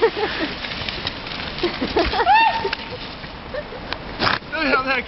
Tabarnak